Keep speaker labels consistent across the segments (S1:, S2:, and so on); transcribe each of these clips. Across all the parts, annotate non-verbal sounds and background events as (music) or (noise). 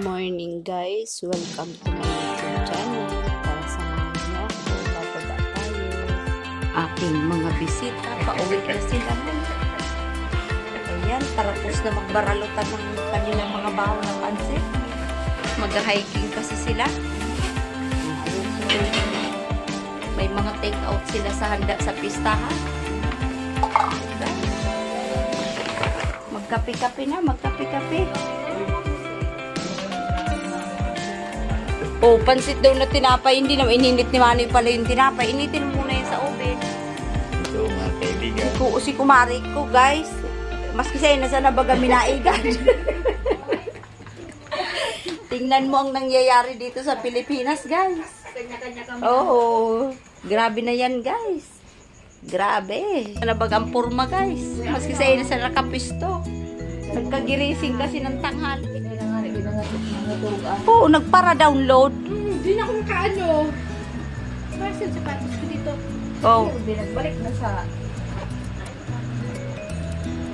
S1: morning guys, welcome to my YouTube channel. Para samahan niyo ako, bababa tayo.
S2: aking mga bisita. Pauwi na sila. Ayan, tarapos na magbaralutan ng kanilang mga bahaw ng pansit. Mag-hiking kasi sila. May mga take-out sila sa handa sa pistahan. Magkape-kape na, magkape-kape. Oh, pansit daw na tinapay. Hindi naman ininit ni Manoy pala yung tinapay. Initin mo muna yan sa oven.
S3: Ito mga kaibigan.
S2: Ko, si kumari ko, guys. Maski sa'yo na sana baga minaigan. (laughs) Tingnan mo ang nangyayari dito sa Pilipinas, guys. Oo. Grabe na yan, guys. Grabe. Sana baga ang purma, guys. Maski sa'yo na sana nakapisto. Nagkagirising kasi ng tanghali. Oo, nagpara-download.
S4: Hindi na ako makaano. Parcel sapatos ko dito.
S2: Oh.
S4: Hindi nagbalik na sa...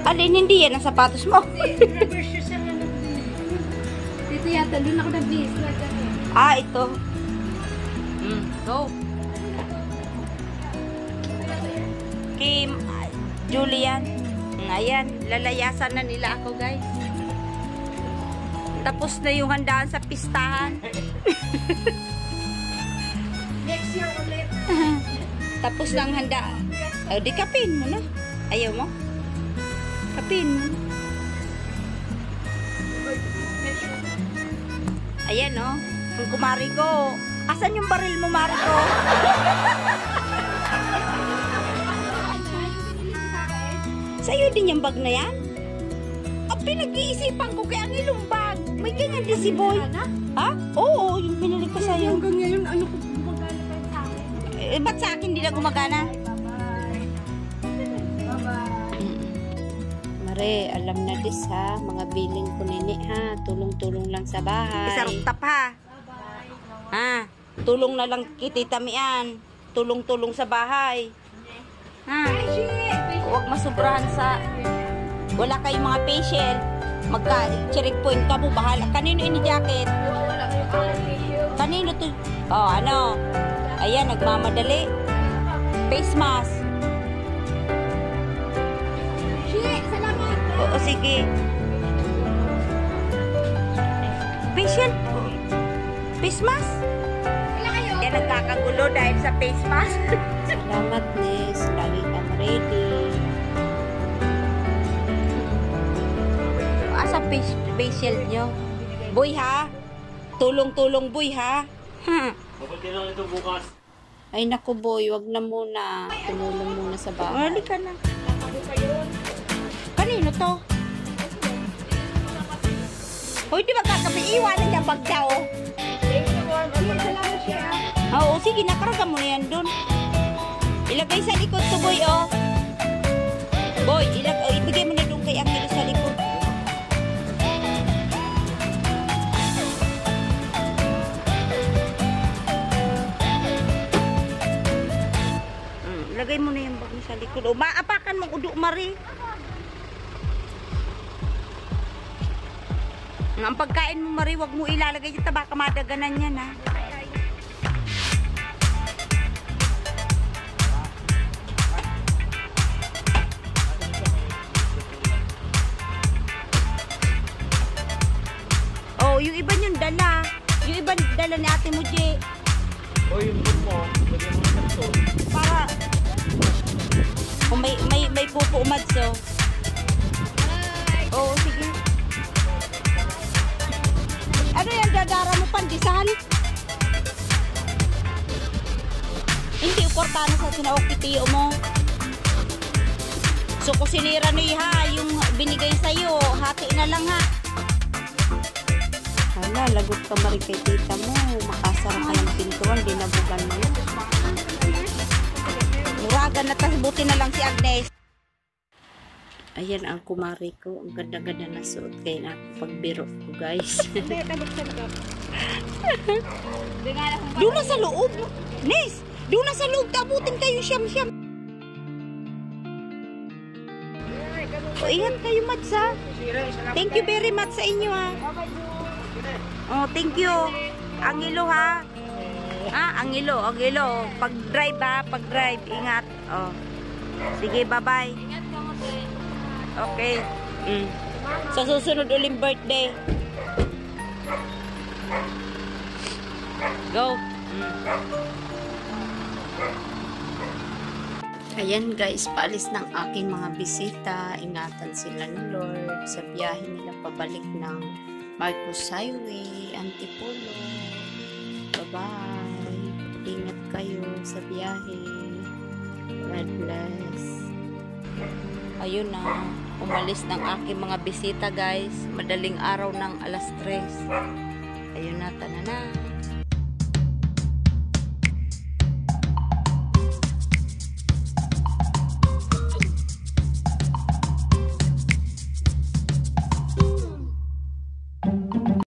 S2: Alin, hindi yan ang sapatos mo.
S4: Rubber shoes ang ano. Dito yata, doon ako nag-base.
S2: Ah, ito. Mm, go. Kim, Julian. Ayan, lalayasan na nila ako, guys. Tapos na yung handaan sa pistahan.
S4: Next year ulit. (laughs)
S2: Tapos na ang handa. Oh, di kapin mo na. Ayaw mo? Kapin mo. Ayan, oh. Yung kumari ko. Asan yung baril mo, Marco? (laughs) Sa'yo din yung bag na yan? Pinag-iisipan ko kaya ang ilumbag. May ganyan din si Boy. Ha? Oo, yung pinili ko sa'yo.
S4: Hanggang ngayon, ano ko gumagana pa sa akin.
S2: Eh, ba't sa akin di na gumagana?
S4: Bye-bye. Bye-bye.
S1: Mare, alam na dis ha, mga biling ko nini ha, tulong-tulong lang sa bahay.
S2: Isa tap ha. Ha? Tulong na lang kititamian. Tulong-tulong sa bahay. Ha? Huwag masubrahan sa... Wala kayong mga patient. Magka-checkpoint ka mo. Bahala. Kanino ini jacket? Kanino to? Oh, ano? Ayan, nagmamadali. Face mask.
S4: Shit, salamat.
S2: Oo, sige. Patient? Face mask?
S4: Wala kayo.
S2: Yan nagkakagulo dahil sa face mask. (laughs)
S1: Salamat Nis,
S2: face, face shield nyo? Boy ha? Tulong-tulong boy ha?
S3: Mabuti lang ito bukas.
S1: Ay naku boy, wag na muna. Tumulong muna sa bahay.
S2: Mali ka na. Kanino to? Hoy, di ba kakabi iwanan niya bag daw?
S4: Salamat siya.
S2: Oo, sige, nakaraga mo na yan dun. Ilagay sa likod to, boy, oh. Bag mo sa likod. Oh, maapakan mo, udo, Mari. Ang pagkain mo, Mari, wag mo ilalagay dyan, baka madaganan yan, ha. Oh, yung iba yung dala. Yung iba dala ni Ate Muji.
S3: O yung mo, lagyan mo ng.
S2: Para kung may may may pupo umadso. Oo, sige. Ano yan, dadara mo pandesal? Hindi, uportano sa sinaokitiyo mo. So, kung sinira ni ha, yung binigay sa'yo, hati na lang ha.
S1: Hala, lagot ka kay tita mo. Makasara ka ng pintuan, dinabugan mo yun.
S2: Muragan na tas buti na lang si Agnes.
S1: Ayan ang kumari ko. Ang ganda-ganda na suot kay na pagbiro ko guys. (laughs) (laughs)
S2: Doon na sa loob. Nes, doon na sa loob. Tabutin kayo siyam-siyam. O, ingat kayo, Mats, ha? Thank you very much sa inyo, ha? Oh, thank you. Angelo ha. Ah, Angelo, Angelo. Pag-drive ha, pag-drive. Ingat. Oh. Sige, bye-bye.
S4: Ingat ka mo.
S2: Okay. Mm. Sa susunod uling birthday. Go. Mm.
S1: Ayan guys, paalis ng aking mga bisita. Ingatan sila ni Lord sa biyahe nila pabalik ng Marcos Highway, Antipolo. Bye-bye. Ingat kayo sa biyahe. God bless.
S2: Ayun na. Umalis ng aking mga bisita guys. Madaling araw ng alas 3. Ayun na, tana na.